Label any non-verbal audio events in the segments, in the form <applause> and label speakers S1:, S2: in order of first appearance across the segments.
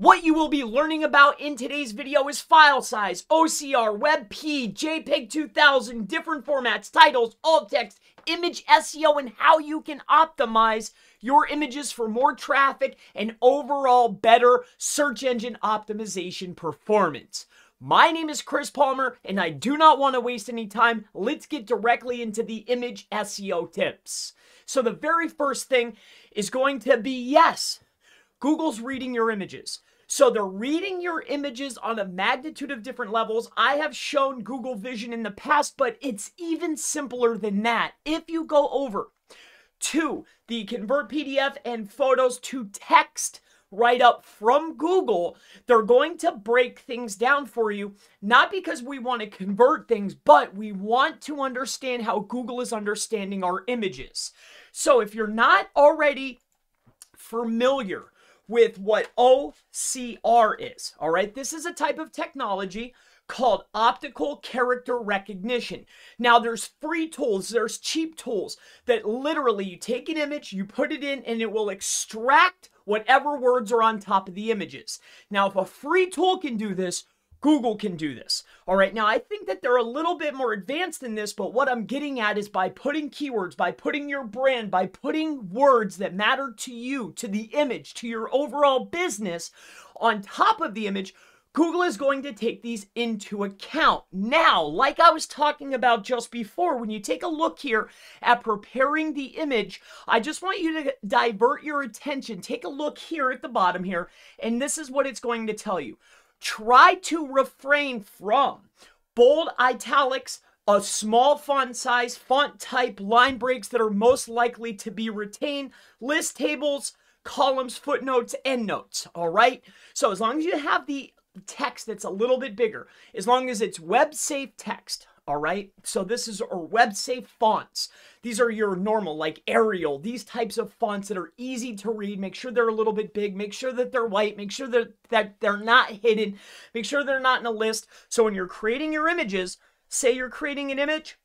S1: What you will be learning about in today's video is file size, OCR, WebP, JPEG 2000, different formats, titles, alt text, image SEO, and how you can optimize your images for more traffic and overall better search engine optimization performance. My name is Chris Palmer, and I do not want to waste any time. Let's get directly into the image SEO tips. So, the very first thing is going to be yes, Google's reading your images. So they're reading your images on a magnitude of different levels. I have shown Google Vision in the past, but it's even simpler than that. If you go over to the convert PDF and photos to text right up from Google, they're going to break things down for you, not because we want to convert things, but we want to understand how Google is understanding our images. So if you're not already familiar with what OCR is. All right, this is a type of technology called optical character recognition. Now there's free tools, there's cheap tools that literally you take an image, you put it in and it will extract whatever words are on top of the images. Now if a free tool can do this, Google can do this. All right, now I think that they're a little bit more advanced than this, but what I'm getting at is by putting keywords, by putting your brand, by putting words that matter to you, to the image, to your overall business on top of the image, Google is going to take these into account. Now, like I was talking about just before, when you take a look here at preparing the image, I just want you to divert your attention. Take a look here at the bottom here, and this is what it's going to tell you try to refrain from bold italics, a small font size, font type, line breaks that are most likely to be retained, list tables, columns, footnotes, endnotes. All right. So as long as you have the text that's a little bit bigger, as long as it's web safe text, all right. So this is our web safe fonts. These are your normal, like Arial, these types of fonts that are easy to read. Make sure they're a little bit big. Make sure that they're white. Make sure that, that they're not hidden. Make sure they're not in a list. So when you're creating your images, say you're creating an image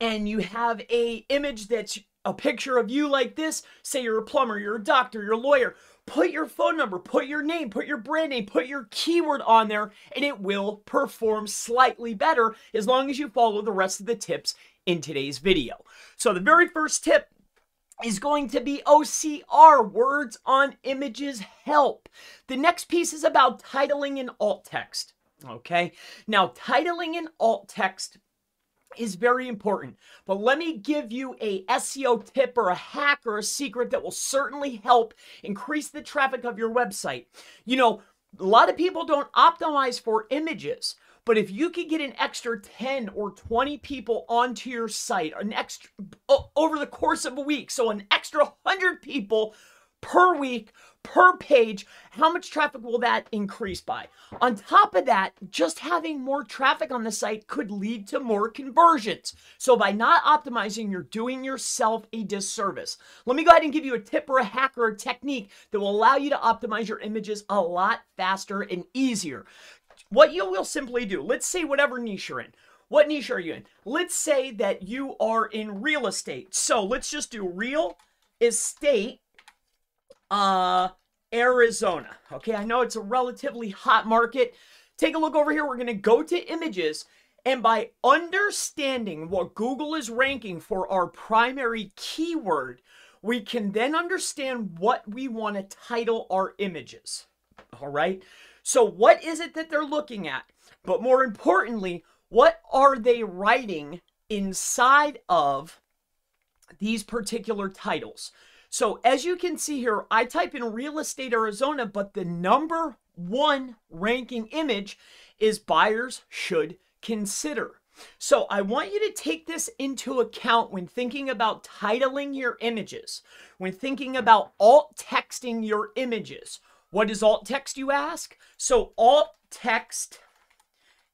S1: and you have a image that's a picture of you like this, say you're a plumber, you're a doctor, you're a lawyer, put your phone number, put your name, put your brand name, put your keyword on there, and it will perform slightly better as long as you follow the rest of the tips in today's video. So the very first tip is going to be OCR, words on images help. The next piece is about titling in alt text. Okay, now titling in alt text is very important. But let me give you a SEO tip or a hack or a secret that will certainly help increase the traffic of your website. You know, a lot of people don't optimize for images. But if you could get an extra 10 or 20 people onto your site, an extra over the course of a week, so an extra 100 people per week, per page, how much traffic will that increase by? On top of that, just having more traffic on the site could lead to more conversions. So by not optimizing, you're doing yourself a disservice. Let me go ahead and give you a tip or a hack or a technique that will allow you to optimize your images a lot faster and easier. What you will simply do, let's say whatever niche you're in. What niche are you in? Let's say that you are in real estate. So let's just do real estate uh, Arizona. Okay, I know it's a relatively hot market. Take a look over here. We're going to go to images. And by understanding what Google is ranking for our primary keyword, we can then understand what we want to title our images. All right. So, what is it that they're looking at? But more importantly, what are they writing inside of these particular titles? So as you can see here, I type in real estate Arizona, but the number one ranking image is buyers should consider. So I want you to take this into account when thinking about titling your images, when thinking about alt texting your images. What is alt text, you ask? So alt text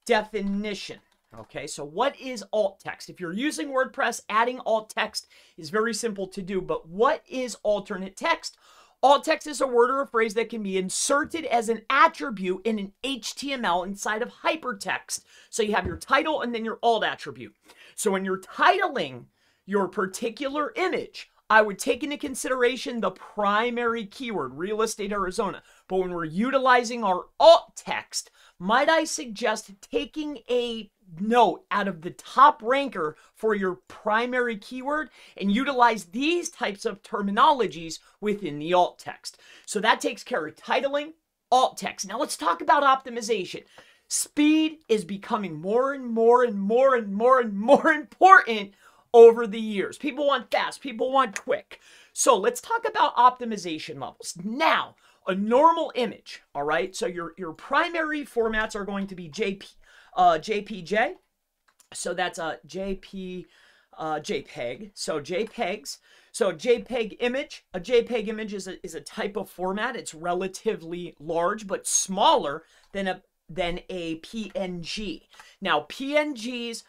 S1: definition. Okay, so what is alt text? If you're using WordPress, adding alt text is very simple to do, but what is alternate text? Alt text is a word or a phrase that can be inserted as an attribute in an HTML inside of hypertext. So you have your title and then your alt attribute. So when you're titling your particular image, I would take into consideration the primary keyword, real estate Arizona. But when we're utilizing our alt text, might I suggest taking a note out of the top ranker for your primary keyword and utilize these types of terminologies within the alt text. So that takes care of titling, alt text. Now let's talk about optimization. Speed is becoming more and more and more and more and more <laughs> important over the years. People want fast, people want quick. So let's talk about optimization levels. Now, a normal image, all right? So your, your primary formats are going to be JP, uh, JPJ. So that's a JP, uh, JPEG. So JPEGs. So JPEG image, a JPEG image is a, is a type of format. It's relatively large, but smaller than a than a PNG. Now, PNGs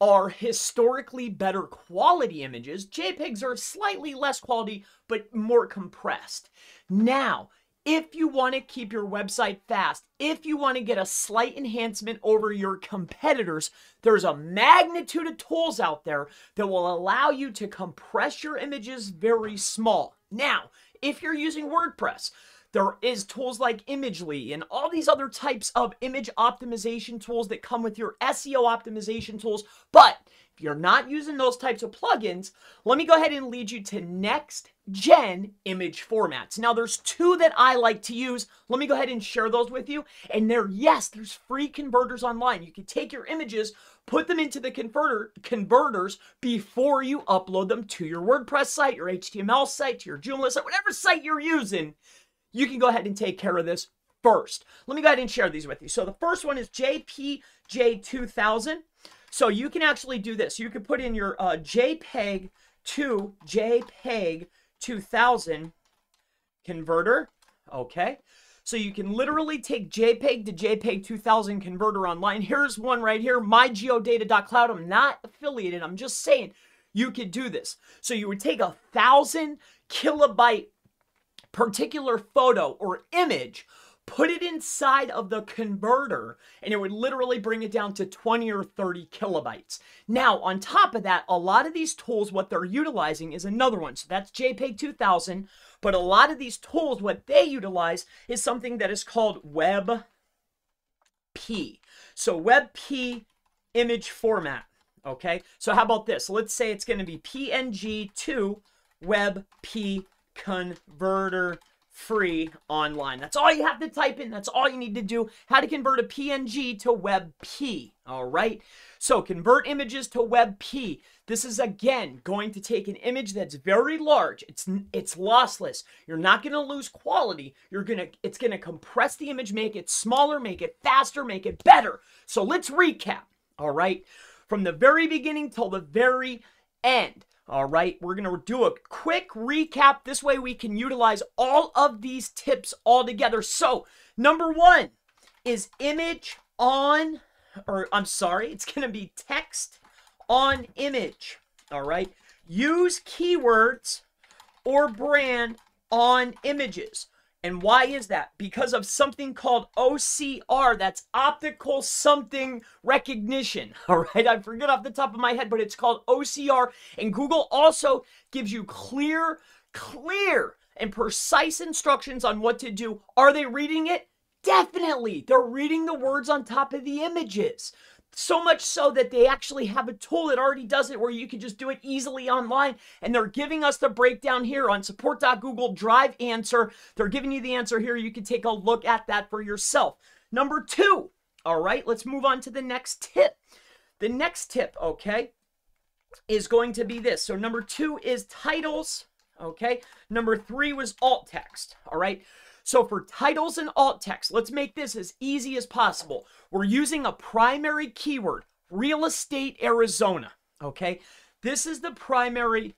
S1: are historically better quality images. JPEGs are slightly less quality, but more compressed. Now, if you want to keep your website fast, if you want to get a slight enhancement over your competitors, there's a magnitude of tools out there that will allow you to compress your images very small. Now, if you're using WordPress, there is tools like Imagely and all these other types of image optimization tools that come with your SEO optimization tools. But if you're not using those types of plugins, let me go ahead and lead you to next gen image formats. Now there's two that I like to use. Let me go ahead and share those with you. And there, yes, there's free converters online. You can take your images, put them into the converter converters before you upload them to your WordPress site, your HTML site, your Joomla site, whatever site you're using you can go ahead and take care of this first. Let me go ahead and share these with you. So the first one is JPJ2000. So you can actually do this. You can put in your uh, JPEG to JPEG 2000 converter. Okay. So you can literally take JPEG to JPEG 2000 converter online. Here's one right here, mygeodata.cloud. I'm not affiliated. I'm just saying you could do this. So you would take a thousand kilobyte particular photo or image, put it inside of the converter, and it would literally bring it down to 20 or 30 kilobytes. Now, on top of that, a lot of these tools, what they're utilizing is another one. So that's JPEG 2000, but a lot of these tools, what they utilize is something that is called WebP. So WebP image format. Okay, so how about this? Let's say it's going to be PNG to WebP converter free online. That's all you have to type in. That's all you need to do. How to convert a PNG to WebP. All right. So convert images to WebP. This is again going to take an image that's very large. It's it's lossless. You're not going to lose quality. You're going to it's going to compress the image, make it smaller, make it faster, make it better. So let's recap. All right. From the very beginning till the very end. All right, we're going to do a quick recap. This way we can utilize all of these tips all together. So, number one is image on, or I'm sorry, it's going to be text on image. All right, use keywords or brand on images. And why is that? Because of something called OCR, that's optical something recognition. <laughs> All right, I forget off the top of my head, but it's called OCR. And Google also gives you clear, clear, and precise instructions on what to do. Are they reading it? Definitely. They're reading the words on top of the images. So much so that they actually have a tool that already does it where you can just do it easily online. And they're giving us the breakdown here on support.google drive answer. They're giving you the answer here. You can take a look at that for yourself. Number two, all right, let's move on to the next tip. The next tip, okay, is going to be this. So number two is titles, okay? Number three was alt text, all right? So for titles and alt text, let's make this as easy as possible. We're using a primary keyword, real estate Arizona, okay? This is the primary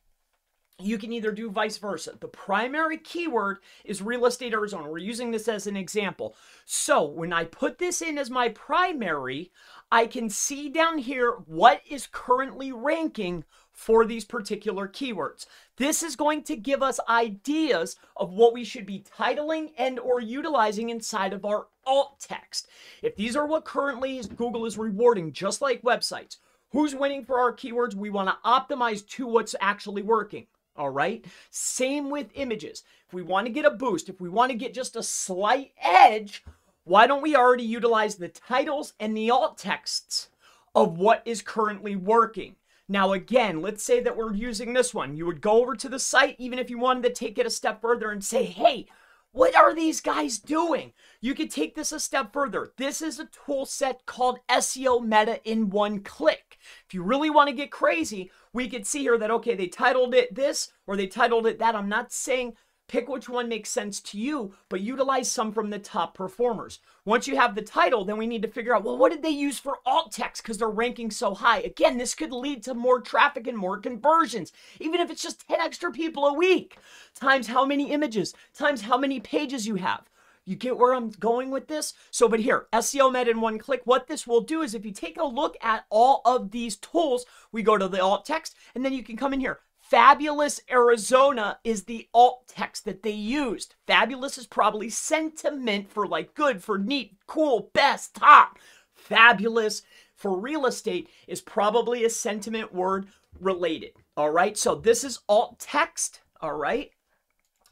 S1: you can either do vice versa. The primary keyword is real estate Arizona. We're using this as an example. So when I put this in as my primary, I can see down here what is currently ranking for these particular keywords. This is going to give us ideas of what we should be titling and or utilizing inside of our alt text. If these are what currently Google is rewarding, just like websites, who's winning for our keywords? We want to optimize to what's actually working. All right. Same with images. If we want to get a boost, if we want to get just a slight edge, why don't we already utilize the titles and the alt texts of what is currently working? Now, again, let's say that we're using this one. You would go over to the site, even if you wanted to take it a step further and say, hey, what are these guys doing? You could take this a step further. This is a tool set called SEO Meta in one click. If you really want to get crazy, we could see here that, okay, they titled it this or they titled it that. I'm not saying Pick which one makes sense to you, but utilize some from the top performers. Once you have the title, then we need to figure out, well, what did they use for alt text because they're ranking so high? Again, this could lead to more traffic and more conversions, even if it's just 10 extra people a week, times how many images, times how many pages you have. You get where I'm going with this? So, but here, SEO Meta in one click, what this will do is if you take a look at all of these tools, we go to the alt text, and then you can come in here, Fabulous Arizona is the alt text that they used. Fabulous is probably sentiment for like good, for neat, cool, best, top. Fabulous for real estate is probably a sentiment word related. All right, so this is alt text. All right.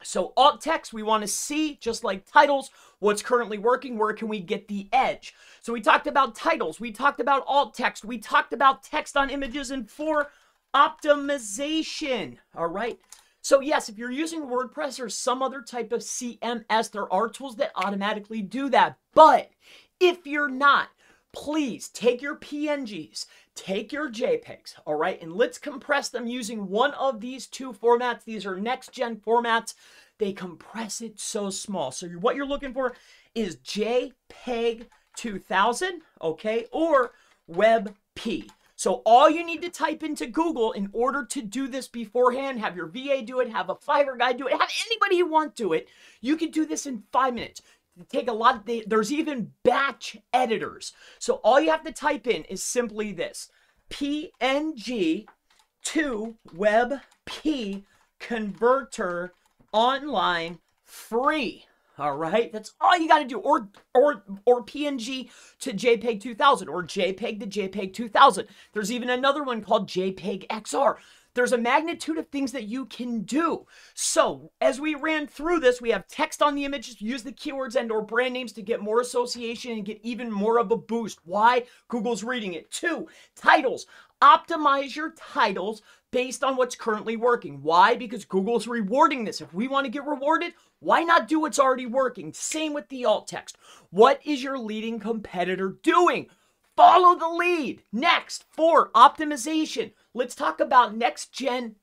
S1: So alt text, we want to see, just like titles, what's currently working, where can we get the edge? So we talked about titles, we talked about alt text, we talked about text on images and for optimization. All right. So yes, if you're using WordPress or some other type of CMS, there are tools that automatically do that. But if you're not, please take your PNGs, take your JPEGs, all right, and let's compress them using one of these two formats. These are next gen formats. They compress it so small. So what you're looking for is JPEG 2000, okay, or WebP. So all you need to type into Google in order to do this beforehand, have your VA do it, have a Fiverr guy do it, have anybody you want do it. You can do this in five minutes. Take a lot of, there's even batch editors. So all you have to type in is simply this, PNG to WebP converter online free. All right, that's all you got to do, or or or PNG to JPEG 2000, or JPEG to JPEG 2000. There's even another one called JPEG XR. There's a magnitude of things that you can do. So as we ran through this, we have text on the images, use the keywords and or brand names to get more association and get even more of a boost. Why? Google's reading it. Two, titles. Optimize your titles based on what's currently working. Why? Because Google's rewarding this. If we want to get rewarded, why not do what's already working? Same with the alt text. What is your leading competitor doing? Follow the lead. Next, for optimization, let's talk about next gen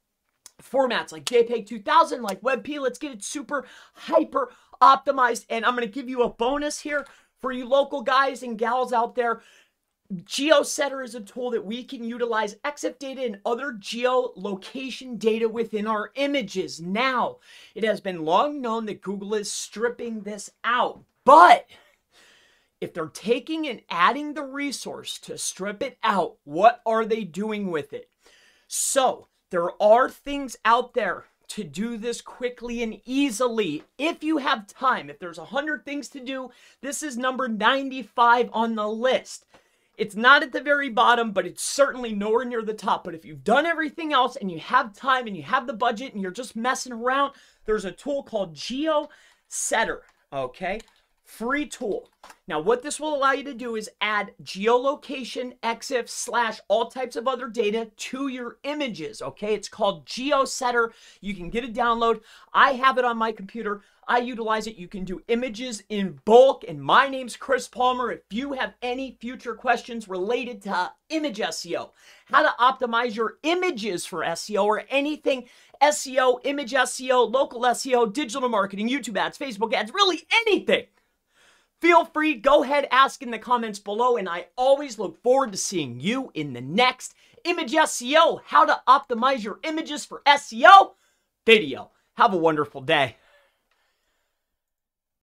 S1: formats like JPEG 2000, like WebP. Let's get it super hyper optimized. And I'm going to give you a bonus here for you local guys and gals out there. GeoSetter is a tool that we can utilize EXIF data and other geolocation data within our images. Now, it has been long known that Google is stripping this out, but if they're taking and adding the resource to strip it out, what are they doing with it? So, there are things out there to do this quickly and easily if you have time. If there's 100 things to do, this is number 95 on the list. It's not at the very bottom, but it's certainly nowhere near the top. But if you've done everything else and you have time and you have the budget and you're just messing around, there's a tool called GeoSetter, okay? Free tool. Now, what this will allow you to do is add geolocation, EXIF, slash all types of other data to your images, okay? It's called GeoSetter. You can get a download. I have it on my computer. I utilize it. You can do images in bulk. And my name's Chris Palmer. If you have any future questions related to image SEO, how to optimize your images for SEO or anything SEO, image SEO, local SEO, digital marketing, YouTube ads, Facebook ads, really anything. Feel free, go ahead, ask in the comments below, and I always look forward to seeing you in the next Image SEO, how to optimize your images for SEO video. Have a wonderful day.